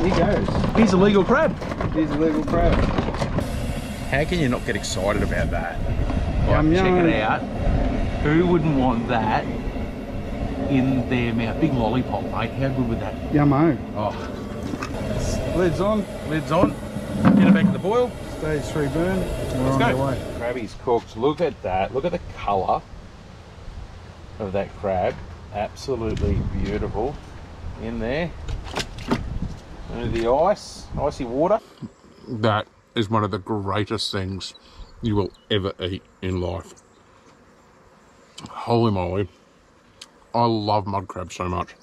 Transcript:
Here's a legal crab. He's a legal crab. How can you not get excited about that? Yum, check yum. it out. Who wouldn't want that in their mouth? Big lollipop, mate. How good would that? Yummo. Oh, Lids on. lids on. Get it back to the boil. Stage three burn. We're Let's on go. our way. Crabby's cooked. Look at that. Look at the colour of that crab. Absolutely beautiful in there. And the ice, icy water. That is one of the greatest things you will ever eat in life. Holy moly. I love mud crab so much.